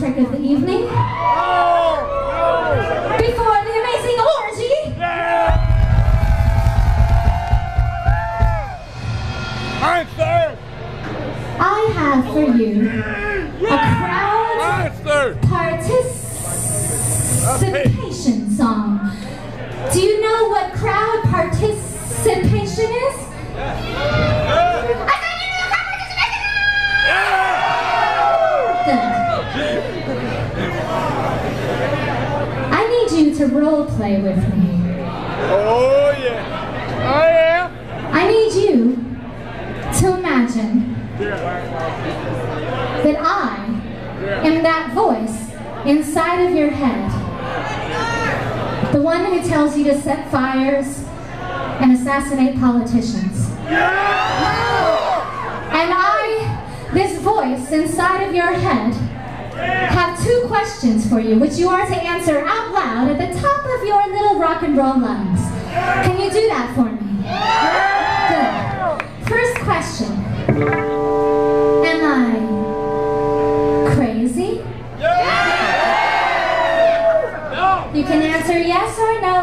trick of the evening. Before the amazing orgy. I. I have for you a crowd participant. I need you to role play with me. Oh yeah. Oh yeah. I need you to imagine that I am that voice inside of your head. The one who tells you to set fires and assassinate politicians. And I, this voice inside of your head, have two questions for you, which you are to answer out loud at the top of your little rock and roll lungs. Can you do that for me? Good. First question. Am I crazy? You can answer yes or no.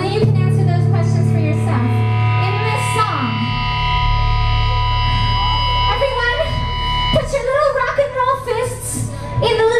You can answer those questions for yourself. In this song, everyone, put your little rock and roll fists in the